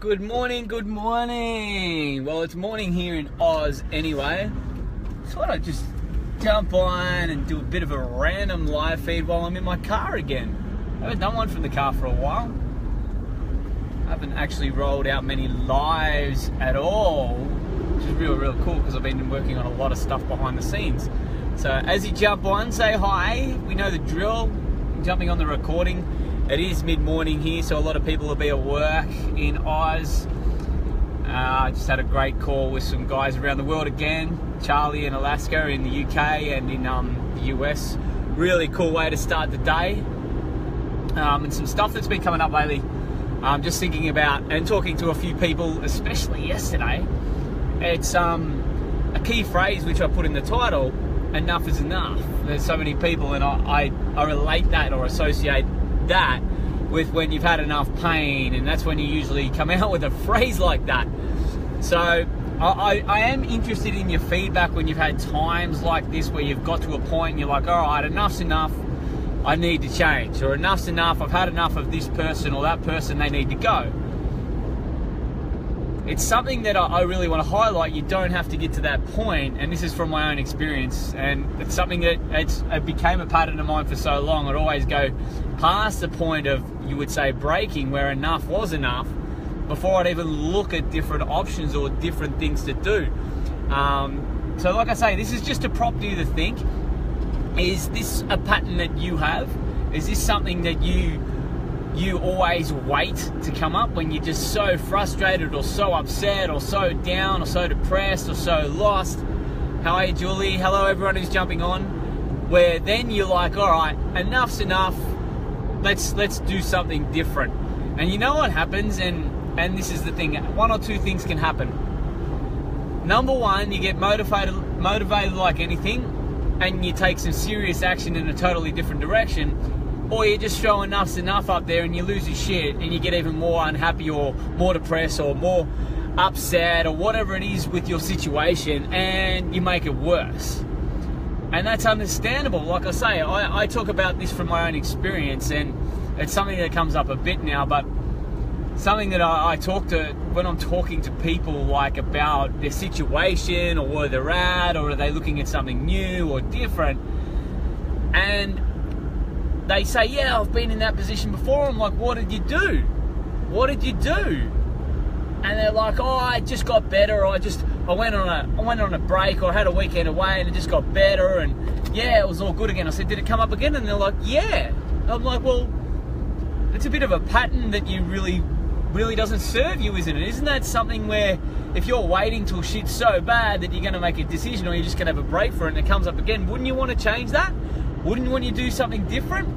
Good morning, good morning. Well, it's morning here in Oz anyway. Thought I'd just jump on and do a bit of a random live feed while I'm in my car again. I haven't done one from the car for a while. I haven't actually rolled out many lives at all, which is real, real cool because I've been working on a lot of stuff behind the scenes. So as you jump on, say hi. We know the drill. Jumping on the recording. It is mid-morning here, so a lot of people will be at work in Oz. Uh, I just had a great call with some guys around the world again. Charlie in Alaska, in the UK, and in um, the US. Really cool way to start the day. Um, and some stuff that's been coming up lately. I'm just thinking about and talking to a few people, especially yesterday. It's um, a key phrase which I put in the title. Enough is enough. There's so many people, and I, I, I relate that or associate that with when you've had enough pain, and that's when you usually come out with a phrase like that. So I, I, am interested in your feedback when you've had times like this where you've got to a point and you're like, all right, enough's enough. I need to change, or enough's enough. I've had enough of this person or that person. They need to go. It's something that I, really want to highlight. You don't have to get to that point, and this is from my own experience. And it's something that it's, it became a pattern of mine for so long. I'd always go past the point of you would say breaking, where enough was enough, before I'd even look at different options or different things to do. Um, so, like I say, this is just to prompt you to think: Is this a pattern that you have? Is this something that you you always wait to come up when you're just so frustrated or so upset or so down or so depressed or so lost? How are you, Julie? Hello, everyone who's jumping on. Where then you're like, all right, enough's enough. Let's let's do something different. And you know what happens? And and this is the thing. One or two things can happen. Number one, you get motivated motivated like anything, and you take some serious action in a totally different direction or you just throw enough's enough up there and you lose your shit and you get even more unhappy or more depressed or more upset or whatever it is with your situation and you make it worse. And that's understandable. Like I say, I, I talk about this from my own experience and it's something that comes up a bit now, but something that I, I talk to when I'm talking to people like about their situation or where they're at or are they looking at something new or different. And they say, Yeah, I've been in that position before. I'm like, What did you do? What did you do? And they're like, Oh, I just got better. I just I went on a I went on a break or I had a weekend away and it just got better and yeah, it was all good again. I said, Did it come up again? And they're like, Yeah. I'm like, Well, it's a bit of a pattern that you really really doesn't serve you, isn't it? Isn't that something where if you're waiting till shit's so bad that you're going to make a decision or you're just going to have a break for it and it comes up again, wouldn't you want to change that? Wouldn't you want to do something different?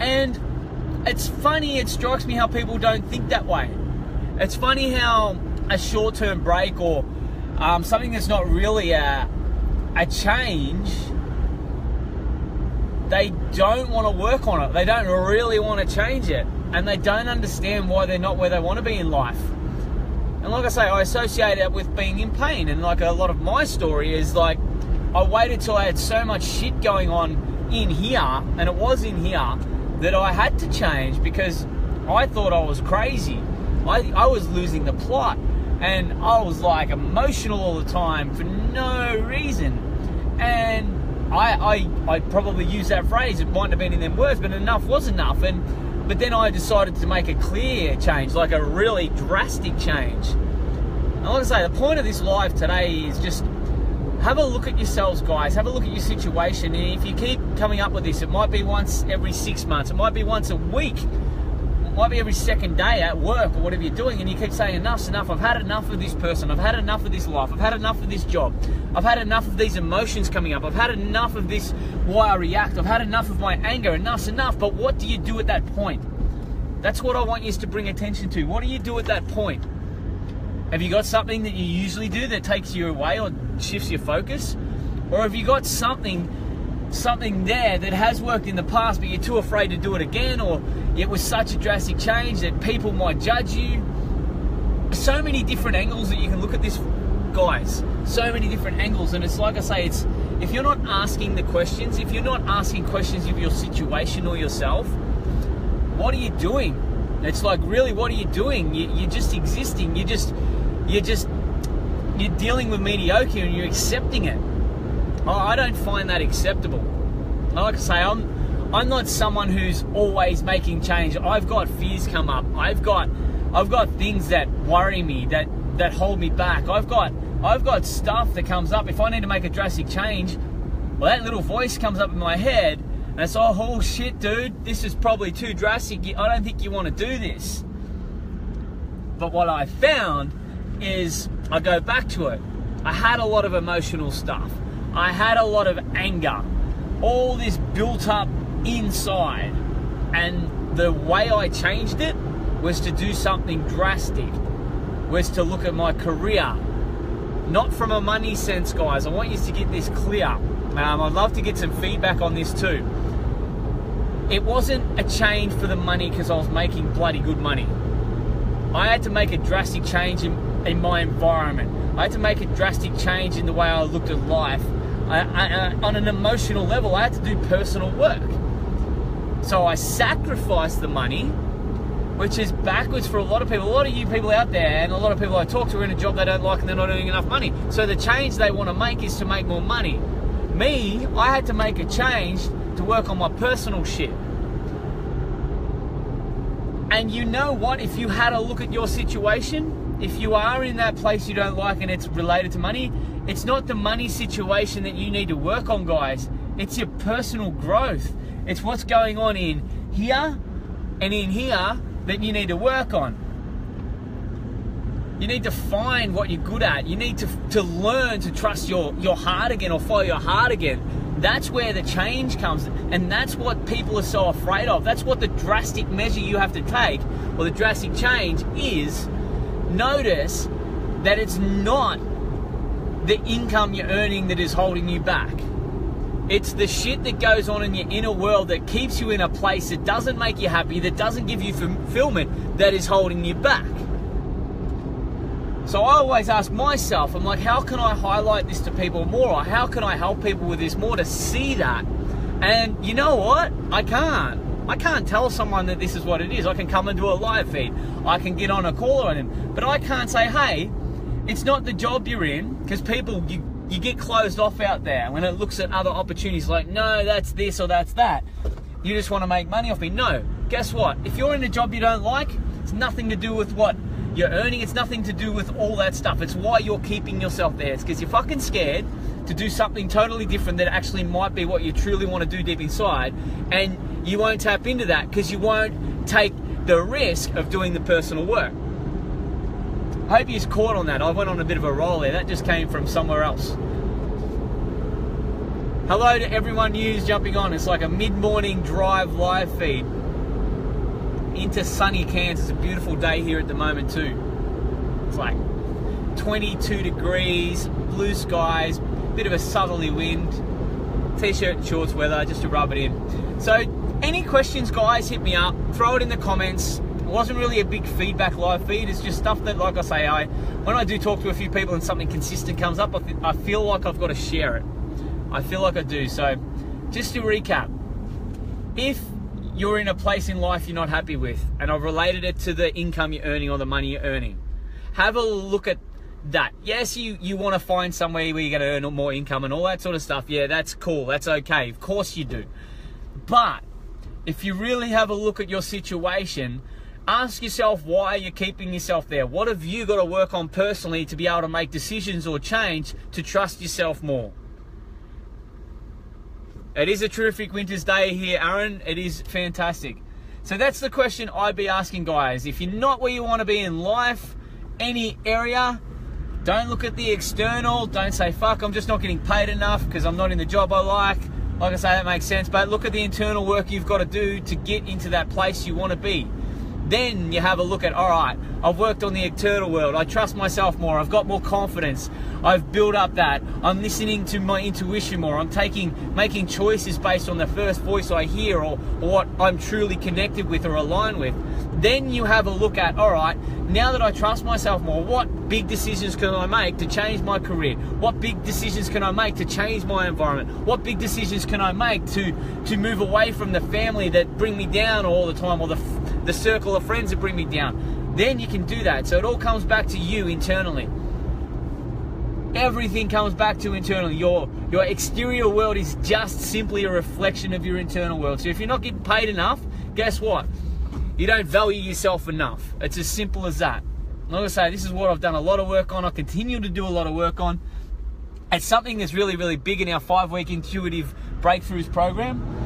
And it's funny, it strikes me how people don't think that way. It's funny how a short term break or um, something that's not really a, a change, they don't want to work on it. They don't really want to change it. And they don't understand why they're not where they want to be in life. And like I say, I associate it with being in pain. And like a lot of my story is like, I waited till I had so much shit going on in here, and it was in here, that I had to change because I thought I was crazy. I, I was losing the plot and I was like emotional all the time for no reason. And I, I, I probably used that phrase, it mightn't have been in them words, but enough was enough. And but then I decided to make a clear change, like a really drastic change. And like I say, the point of this live today is just have a look at yourselves, guys. Have a look at your situation. And if you keep coming up with this, it might be once every six months, it might be once a week, it might be every second day at work or whatever you're doing, and you keep saying, Enough's enough. I've had enough of this person. I've had enough of this life. I've had enough of this job. I've had enough of these emotions coming up. I've had enough of this, why I react. I've had enough of my anger. Enough's enough. But what do you do at that point? That's what I want you to bring attention to. What do you do at that point? Have you got something that you usually do that takes you away or shifts your focus? Or have you got something something there that has worked in the past but you're too afraid to do it again or it was such a drastic change that people might judge you? So many different angles that you can look at this guys. So many different angles and it's like I say it's if you're not asking the questions, if you're not asking questions of your situation or yourself, what are you doing? It's like, really, what are you doing? You, you're just existing. You just, you're just, you're dealing with mediocre and you're accepting it. I don't find that acceptable. Like I say, I'm, I'm not someone who's always making change. I've got fears come up. I've got, I've got things that worry me that that hold me back. I've got, I've got stuff that comes up. If I need to make a drastic change, well, that little voice comes up in my head and it's, oh, oh shit, dude, this is probably too drastic. I don't think you want to do this. But what I found is I go back to it. I had a lot of emotional stuff. I had a lot of anger. All this built up inside. And the way I changed it was to do something drastic, was to look at my career. Not from a money sense, guys. I want you to get this clear. Um, I'd love to get some feedback on this too it wasn't a change for the money because I was making bloody good money. I had to make a drastic change in, in my environment. I had to make a drastic change in the way I looked at life. I, I, uh, on an emotional level, I had to do personal work. So I sacrificed the money, which is backwards for a lot of people. A lot of you people out there, and a lot of people I talk to are in a job they don't like and they're not earning enough money. So the change they want to make is to make more money. Me, I had to make a change to work on my personal shit. And you know what? If you had a look at your situation, if you are in that place you don't like and it's related to money, it's not the money situation that you need to work on, guys. It's your personal growth. It's what's going on in here and in here that you need to work on. You need to find what you're good at. You need to, to learn to trust your, your heart again or follow your heart again. That's where the change comes. And that's what people are so afraid of. That's what the drastic measure you have to take, or the drastic change, is notice that it's not the income you're earning that is holding you back. It's the shit that goes on in your inner world that keeps you in a place that doesn't make you happy, that doesn't give you fulfillment, that is holding you back. So I always ask myself, I'm like, how can I highlight this to people more? Or how can I help people with this more to see that? And you know what? I can't. I can't tell someone that this is what it is. I can come and do a live feed. I can get on a call on him. But I can't say, hey, it's not the job you're in, because people, you, you get closed off out there when it looks at other opportunities like, no, that's this or that's that. You just want to make money off me. No. Guess what? If you're in a job you don't like, it's nothing to do with what you're earning. It's nothing to do with all that stuff. It's why you're keeping yourself there. It's because you're fucking scared to do something totally different that actually might be what you truly want to do deep inside. And you won't tap into that because you won't take the risk of doing the personal work. I hope you've caught on that. I went on a bit of a roll there. That just came from somewhere else. Hello to everyone who's jumping on. It's like a mid-morning drive live feed into sunny Cairns. It's a beautiful day here at the moment too. It's like 22 degrees, blue skies, bit of a southerly wind, t-shirt and shorts weather just to rub it in. So any questions guys, hit me up, throw it in the comments. It wasn't really a big feedback live feed, it's just stuff that like I say, I when I do talk to a few people and something consistent comes up, I, I feel like I've got to share it. I feel like I do. So just to recap, if you're in a place in life you're not happy with, and I've related it to the income you're earning or the money you're earning. Have a look at that. Yes, you, you want to find somewhere where you're going to earn more income and all that sort of stuff. Yeah, that's cool. That's okay. Of course you do. But if you really have a look at your situation, ask yourself why you're keeping yourself there. What have you got to work on personally to be able to make decisions or change to trust yourself more? It is a terrific winter's day here, Aaron. It is fantastic. So that's the question I'd be asking guys. If you're not where you want to be in life, any area, don't look at the external. Don't say, fuck, I'm just not getting paid enough because I'm not in the job I like. Like I say, that makes sense. But look at the internal work you've got to do to get into that place you want to be. Then you have a look at, all right, I've worked on the external world. I trust myself more. I've got more confidence. I've built up that. I'm listening to my intuition more. I'm taking, making choices based on the first voice I hear or, or what I'm truly connected with or aligned with. Then you have a look at, all right, now that I trust myself more, what big decisions can I make to change my career? What big decisions can I make to change my environment? What big decisions can I make to to move away from the family that bring me down all the time or the the circle of friends that bring me down. Then you can do that. So it all comes back to you internally. Everything comes back to internally. Your your exterior world is just simply a reflection of your internal world. So if you're not getting paid enough, guess what? You don't value yourself enough. It's as simple as that. Like I say, this is what I've done a lot of work on. I continue to do a lot of work on. It's something that's really, really big in our five week intuitive breakthroughs program.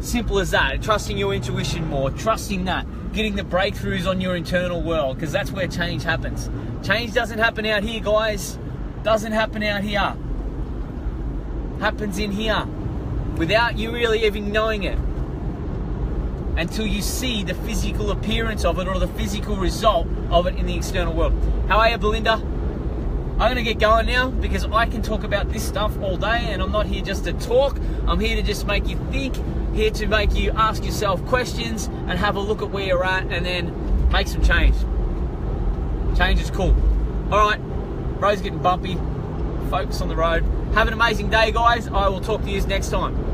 Simple as that. Trusting your intuition more, trusting that, getting the breakthroughs on your internal world, because that's where change happens. Change doesn't happen out here, guys. Doesn't happen out here. Happens in here without you really even knowing it until you see the physical appearance of it or the physical result of it in the external world. How are you, Belinda? I'm to get going now because I can talk about this stuff all day and I'm not here just to talk. I'm here to just make you think, here to make you ask yourself questions and have a look at where you're at and then make some change. Change is cool. All right, road's getting bumpy. Focus on the road. Have an amazing day, guys. I will talk to you next time.